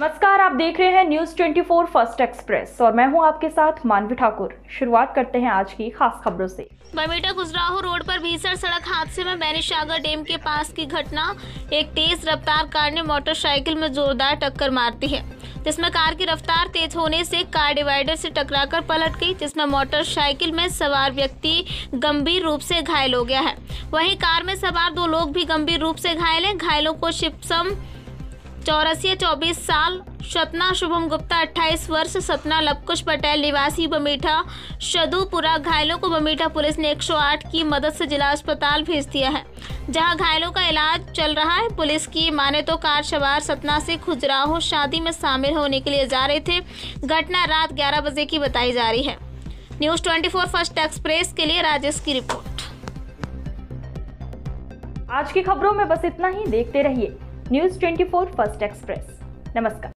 नमस्कार, आप देख रहे हैं न्यूज़ 24 फ़र्स्ट एक्सप्रेस और मैं हूँ आपके साथ मानवी ठाकुर। शुरुआत करते हैं आज की खास खबरों से। बमेटा गुजराहो रोड पर भीषण सड़क हादसे में बैनीसागर डैम के पास की घटना। एक तेज रफ्तार कार ने मोटरसाइकिल में जोरदार टक्कर मारती है। जिसमें कार की रफ्तार तेज होने से कार डिवाइडर से टकराकर पलट गई, जिसमें मोटरसाइकिल में सवार व्यक्ति गंभीर रूप से घायल हो गया है। वहीं कार में सवार दो लोग भी गंभीर रूप से घायल हैं। घायलों को शिपसम चौरासी चौबीस साल, सतना शुभम गुप्ता 28 वर्ष, सतना लवकुश पटेल निवासी, बमीठा शदुपुरा। घायलों को बमीठा पुलिस ने 108 की मदद से जिला अस्पताल भेज दिया है। जहाँ घायलों का इलाज चल रहा है, पुलिस की माने तो कार सवार सतना से खुजराहो शादी में शामिल होने के लिए जा रहे थे। घटना रात 11 बजे की बताई जा रही है। न्यूज़ 24 फ़र्स्ट एक्सप्रेस के लिए राजेश की रिपोर्ट। आज की खबरों में बस इतना ही, देखते रहिए न्यूज़ 24 फ़र्स्ट एक्सप्रेस। नमस्कार।